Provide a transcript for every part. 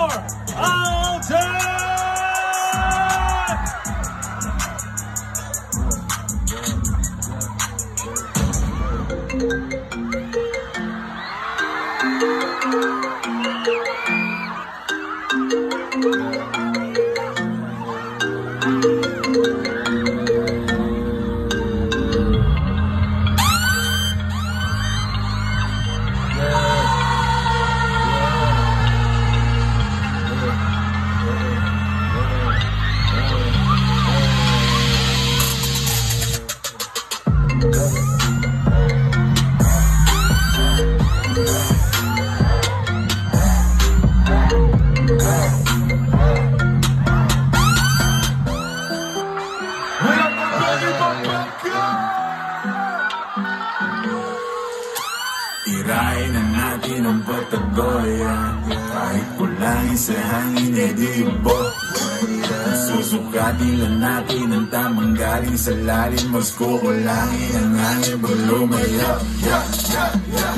for Alton! Tirahin na natin ang patagoyan Kahit kulangin sa hangin, edi ubok Susukatin lang natin ang tamang galing sa lalim. Mas kukulangin ang hangin pag lumayo Yeah, yeah, yeah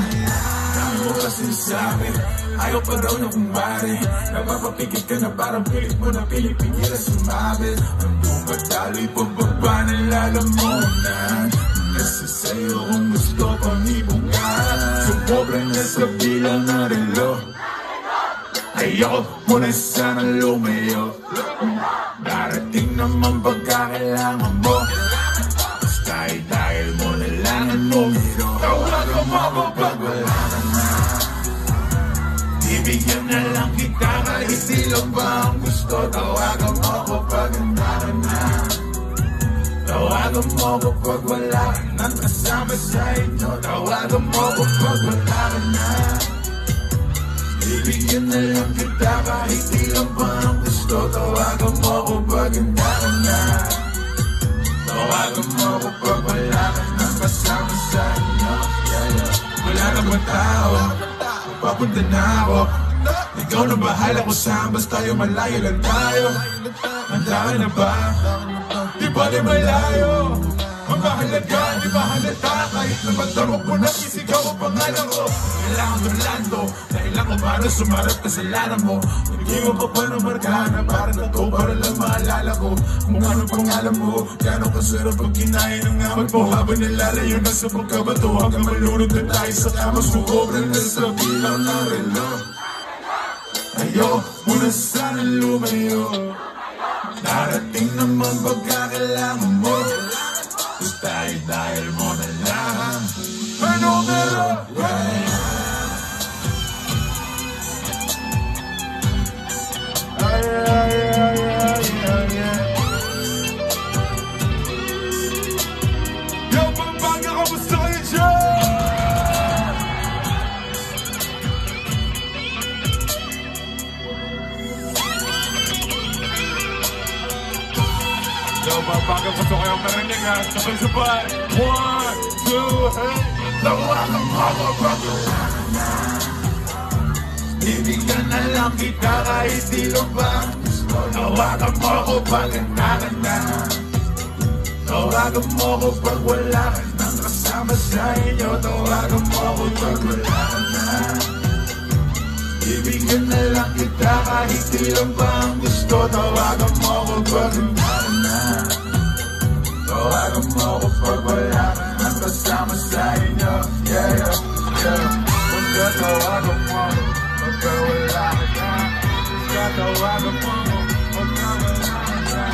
Dami mo kasi sabi Ayaw pa daw na kumari Napapapikit ka na parang pilit mo na pinipigil na sumabit Ang tumataloy pababa ng lalamunan Na sa bilang na relo. Ayoko mo na sana lumayo. Darating naman pagkakailangan mo. Basta dahil mo na lang ang numero. Tawagan mo ako pag wala ka na. Bibigyan na lang kita kahit ilang ba ang gusto. Tawagan mo handa ka na Tawagan mo ako pag wala ka nang kasama sa inyo Tawagan mo ako pag wala ka na. Bibigyan na lang kita kahit ilang pa ang gusto. Tawagan mo ako pag handa ka na. Tawagan mo ako pag wala ka nang kasama sa inyo yeah, yeah. Wala namang tao, papunta na ako. Ikaw na bahala kung saan. Basta yung malayo lang tayo. Handa ka na ba? Di malayo? Ang mahalaga, di ba halata Kahit na magdamok mo na isigaw ang pangalan ko Kailangan Orlando Dahil ako para sumarap kasalanan mo. Nag-iwan pa pa ng markana Para na to, para lang maalala ko. Kung ano pangalan mo Gano'ng kasarap pag kinain ng amat mo. Habang nalalayo na sa pagkabato Hanggang malunod na tayo sa kama Sumobra na sa bilang ng relo Ayaw mo na sana lumayo Darating naman pagkakailangan mo Basta ay dahil mo na lang Ano meron? Ay, ay, ay, ay, ay, ay. Yo, Pampanga, kamusta kayo dyan? Pampanga, gusto kayong marinig ha? Sabay-sabay. One, two, hey! Tawagan mo ako pag wala ka na lang kita kahit di gusto Tawagan mo ako pag handa ka na. Tawagan mo ako pag wala ka nang kasama sa inyo. Tawagan mo ako pag wala ka na. Bibigyan na lang kita kahit di lang ba? Ang gusto Tawagan mo ako pag handa ka na Tawagan mo ako pag wala ka nang kasama sa inyo Yeah, yeah, yeah Pagka tawagan mo ako, pagka wala ka na Pagka tawagan mo ako, pagka wala ka na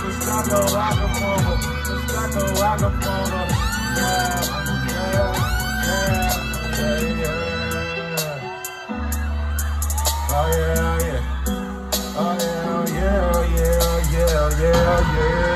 Pagka tawagan mo ako, pagka tawagan mo ako Yeah, yeah, yeah, yeah, yeah. Oh yeah, yeah. Oh yeah, yeah, yeah, yeah, yeah, yeah